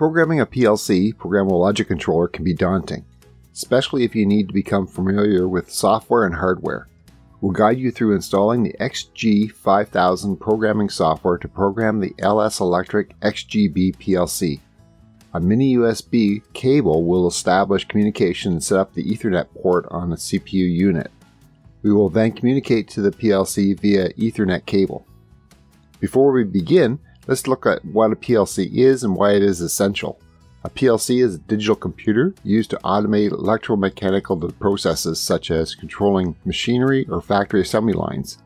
Programming a PLC, programmable logic controller, can be daunting, especially if you need to become familiar with software and hardware. We'll guide you through installing the XG5000 programming software to program the LS Electric XGB PLC. A mini USB cable will establish communication and set up the Ethernet port on the CPU unit. We will then communicate to the PLC via Ethernet cable. Before we begin, Let's look at what a PLC is and why it is essential. A PLC is a digital computer used to automate electromechanical processes such as controlling machinery or factory assembly lines,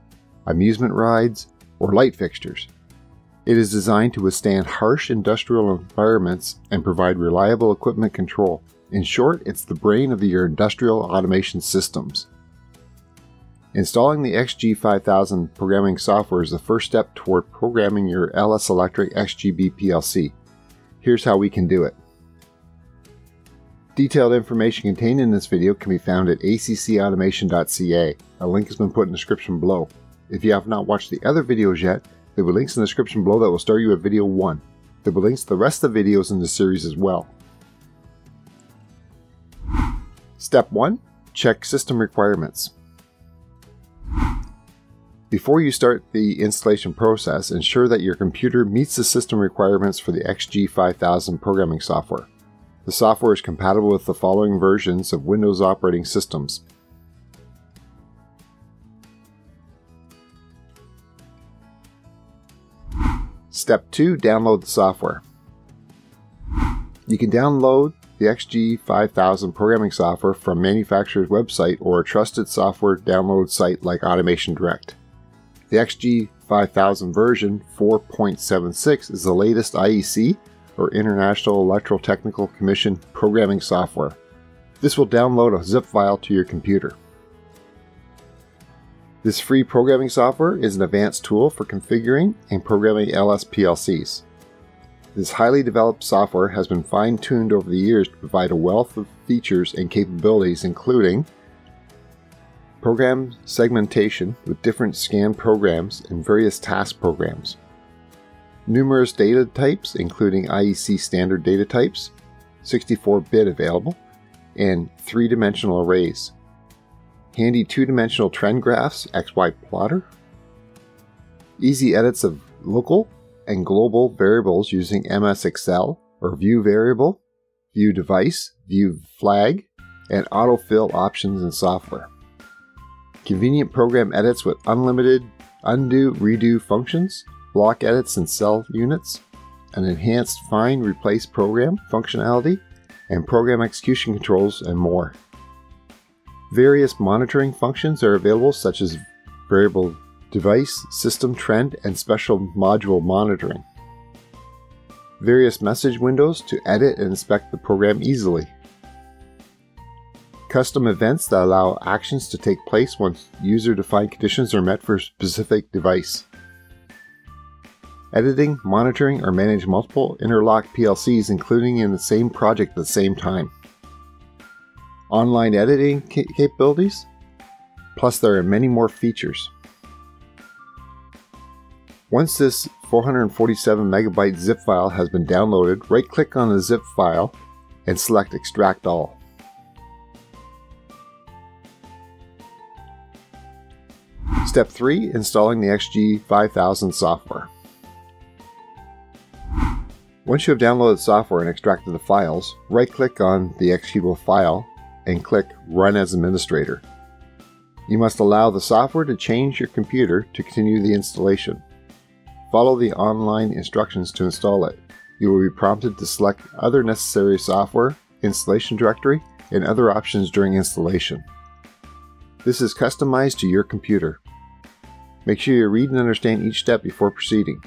amusement rides, or light fixtures. It is designed to withstand harsh industrial environments and provide reliable equipment control. In short, it's the brain of your industrial automation systems. Installing the XG5000 programming software is the first step toward programming your LS Electric XGB PLC. Here's how we can do it. Detailed information contained in this video can be found at accautomation.ca. A link has been put in the description below. If you have not watched the other videos yet, there will be links in the description below that will start you at video 1. There will be links to the rest of the videos in the series as well. Step 1. Check system requirements. Before you start the installation process, ensure that your computer meets the system requirements for the XG5000 programming software. The software is compatible with the following versions of Windows operating systems. Step 2 Download the software. You can download the XG5000 programming software from manufacturer's website or a trusted software download site like Automation Direct. The XG5000 version 4.76 is the latest IEC, or International Electrotechnical Commission programming software. This will download a zip file to your computer. This free programming software is an advanced tool for configuring and programming LS PLCs. This highly developed software has been fine-tuned over the years to provide a wealth of features and capabilities including program segmentation with different scan programs and various task programs. Numerous data types, including IEC standard data types, 64 bit available, and three dimensional arrays. Handy two dimensional trend graphs, XY plotter. Easy edits of local and global variables using MS Excel or view variable, view device, view flag, and autofill options in software convenient program edits with unlimited undo redo functions, block edits and cell units, an enhanced find replace program functionality, and program execution controls, and more. Various monitoring functions are available, such as variable device, system trend, and special module monitoring. Various message windows to edit and inspect the program easily custom events that allow actions to take place once user-defined conditions are met for a specific device. Editing, monitoring, or manage multiple interlocked PLCs including in the same project at the same time. Online editing capabilities, plus there are many more features. Once this 447 megabyte zip file has been downloaded, right click on the zip file and select Extract All. Step 3 Installing the XG5000 software. Once you have downloaded software and extracted the files, right click on the executable file and click Run as Administrator. You must allow the software to change your computer to continue the installation. Follow the online instructions to install it. You will be prompted to select other necessary software, installation directory, and other options during installation. This is customized to your computer. Make sure you read and understand each step before proceeding.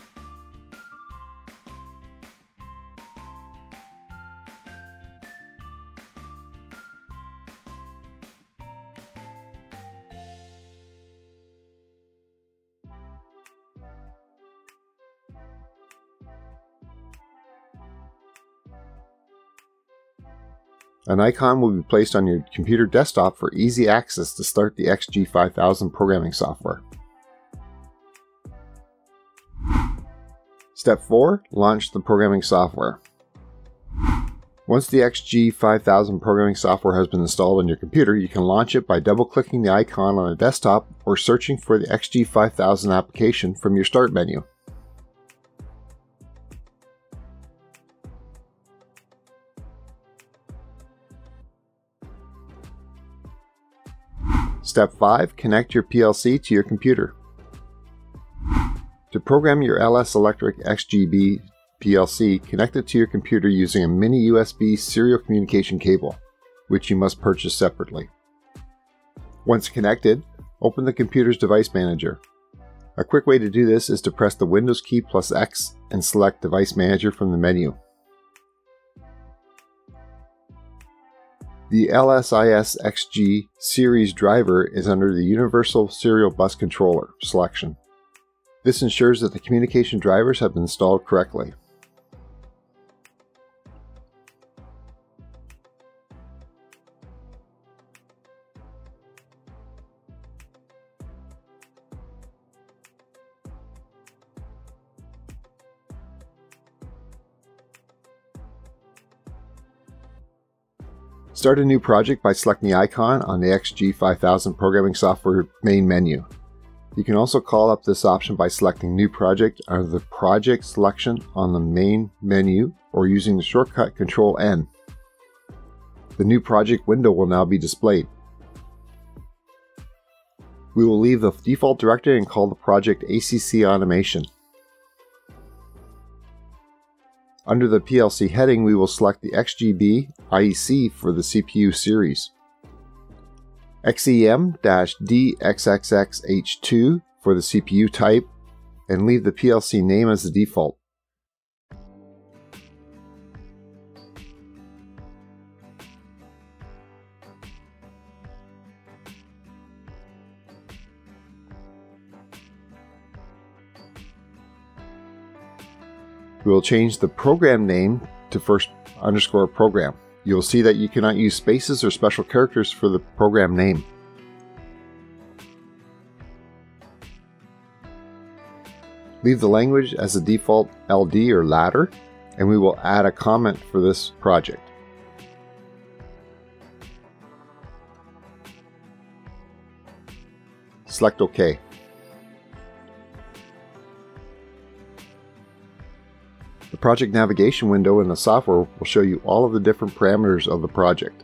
An icon will be placed on your computer desktop for easy access to start the XG5000 programming software. Step 4 Launch the programming software. Once the XG5000 programming software has been installed on your computer, you can launch it by double clicking the icon on a desktop or searching for the XG5000 application from your Start menu. Step 5. Connect your PLC to your computer. To program your LS Electric XGB PLC, connect it to your computer using a mini USB serial communication cable, which you must purchase separately. Once connected, open the computer's device manager. A quick way to do this is to press the Windows key plus X and select Device Manager from the menu. The LSIS XG series driver is under the Universal Serial Bus Controller selection. This ensures that the communication drivers have been installed correctly. Start a new project by selecting the icon on the XG5000 programming software main menu. You can also call up this option by selecting New Project under the Project selection on the main menu or using the shortcut Control N. The new project window will now be displayed. We will leave the default directory and call the project ACC Automation. Under the PLC heading, we will select the XGB IEC for the CPU series. XEM-DXXXH2 for the CPU type, and leave the PLC name as the default. We will change the program name to first underscore program. You'll see that you cannot use spaces or special characters for the program name. Leave the language as the default LD or ladder, and we will add a comment for this project. Select OK. The project navigation window in the software will show you all of the different parameters of the project.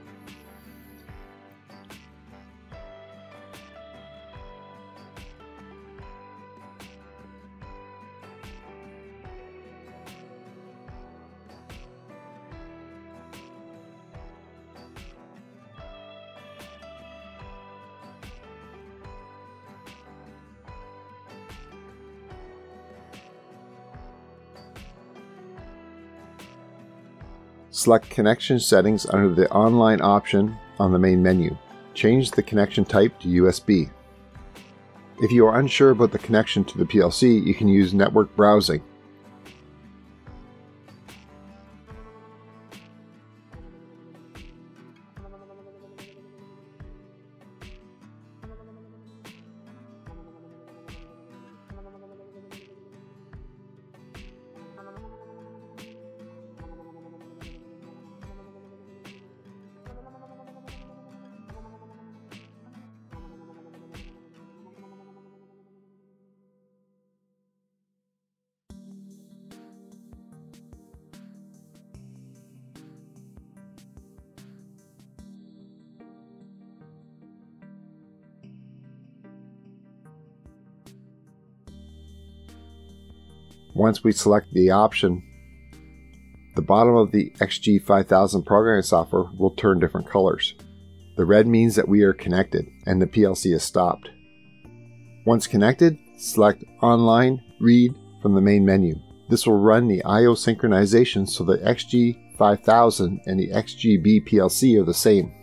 Select Connection Settings under the Online option on the main menu. Change the connection type to USB. If you are unsure about the connection to the PLC, you can use network browsing. Once we select the option, the bottom of the XG5000 programming software will turn different colors. The red means that we are connected and the PLC is stopped. Once connected, select Online Read from the main menu. This will run the I.O. synchronization so the XG5000 and the XGB PLC are the same.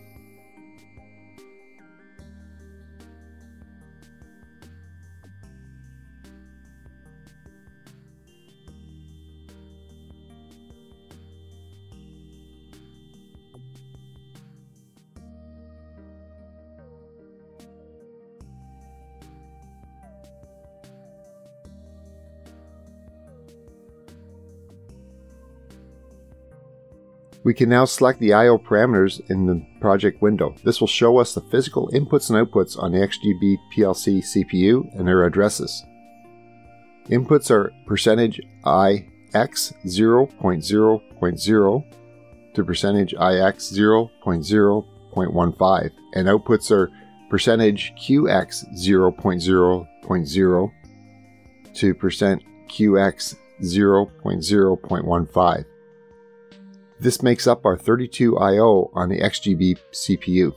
We can now select the I.O. parameters in the project window. This will show us the physical inputs and outputs on the XGB PLC CPU and their addresses. Inputs are percentage IX 0.0.0 to percentage IX 0.0.15 and outputs are percentage QX 0.0.0 to percent QX 0.0.15. This makes up our 32 I.O. on the XGB CPU.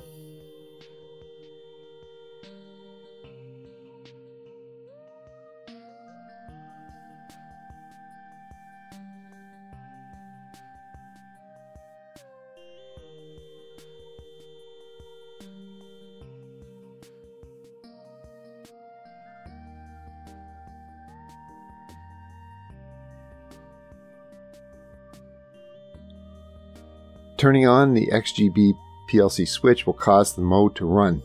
Turning on the XGB PLC switch will cause the mode to run.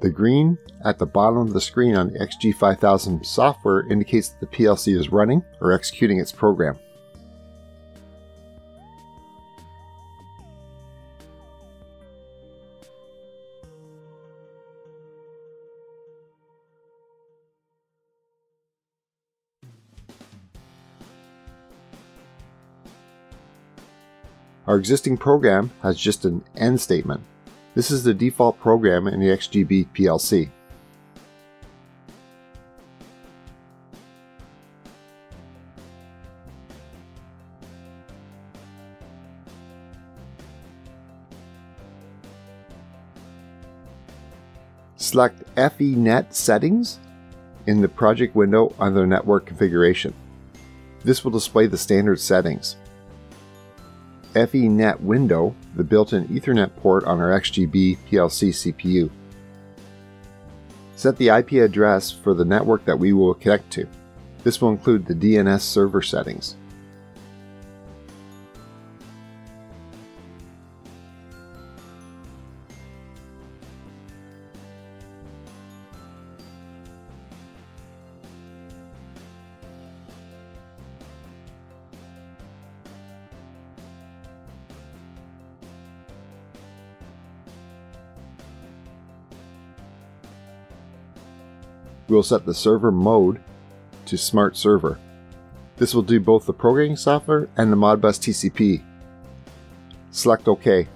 The green at the bottom of the screen on the XG5000 software indicates that the PLC is running or executing its program. Our existing program has just an end statement. This is the default program in the XGB PLC. Select FENet Settings in the project window under Network Configuration. This will display the standard settings. FENet window, the built-in Ethernet port on our XGB PLC CPU. Set the IP address for the network that we will connect to. This will include the DNS server settings. We will set the server mode to Smart Server. This will do both the programming software and the Modbus TCP. Select OK.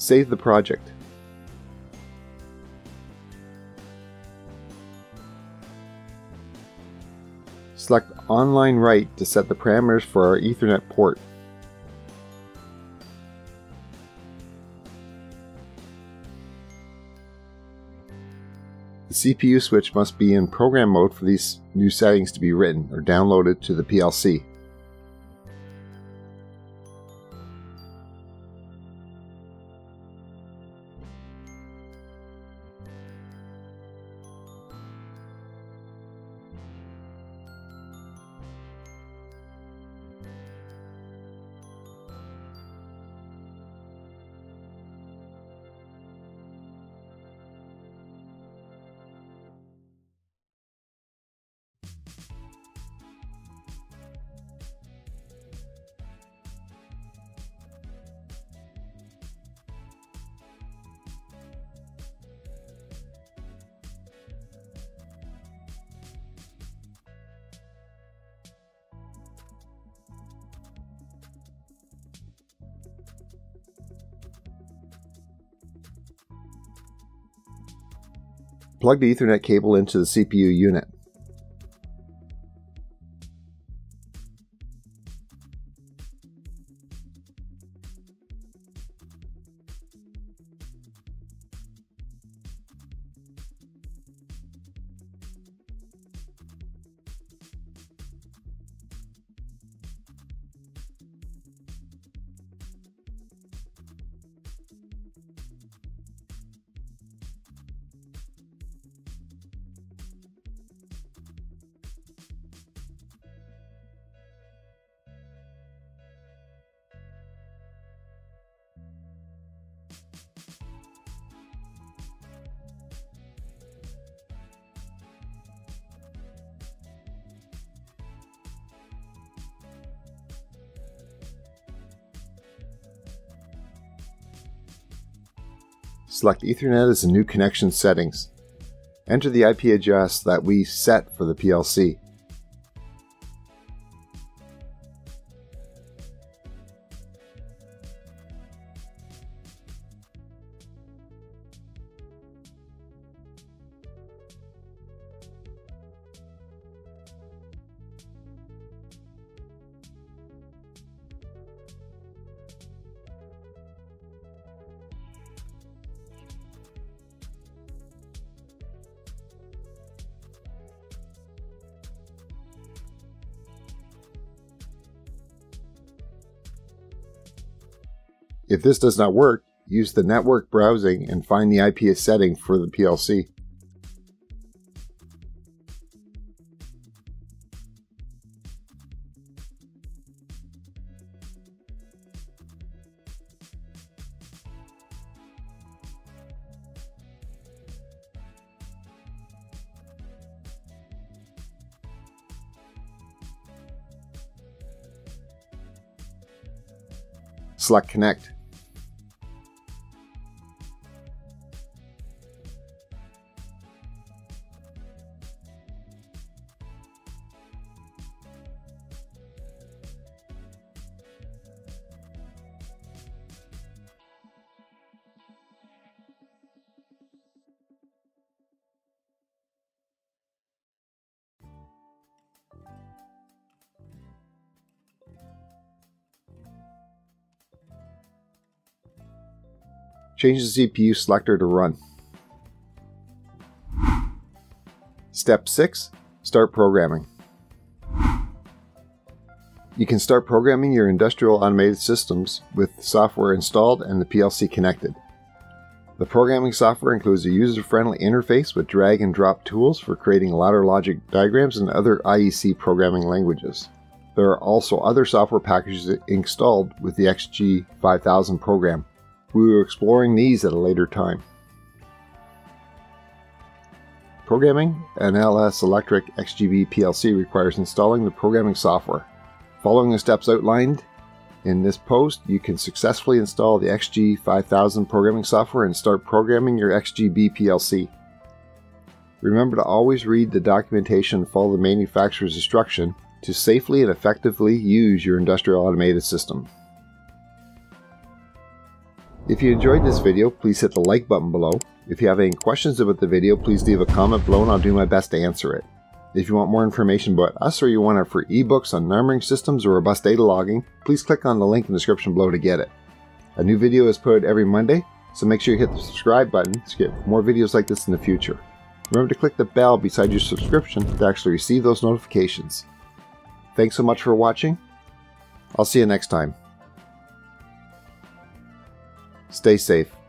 Save the project. Select Online Write to set the parameters for our Ethernet port. The CPU switch must be in program mode for these new settings to be written or downloaded to the PLC. Plug the Ethernet cable into the CPU unit. Select Ethernet as the new connection settings. Enter the IP address that we set for the PLC. If this does not work, use the network browsing and find the IP setting for the PLC. Select Connect. Change the CPU selector to run. Step 6. Start programming. You can start programming your industrial automated systems with software installed and the PLC connected. The programming software includes a user-friendly interface with drag and drop tools for creating ladder logic diagrams and other IEC programming languages. There are also other software packages installed with the XG5000 program. We will exploring these at a later time. Programming an LS Electric XGB PLC requires installing the programming software. Following the steps outlined in this post, you can successfully install the XG5000 programming software and start programming your XGB PLC. Remember to always read the documentation and follow the manufacturer's instruction to safely and effectively use your industrial automated system. If you enjoyed this video, please hit the like button below. If you have any questions about the video, please leave a comment below and I'll do my best to answer it. If you want more information about us or you want our free ebooks on numbering systems or robust data logging, please click on the link in the description below to get it. A new video is put every Monday, so make sure you hit the subscribe button to get more videos like this in the future. Remember to click the bell beside your subscription to actually receive those notifications. Thanks so much for watching. I'll see you next time. Stay safe.